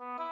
Bye.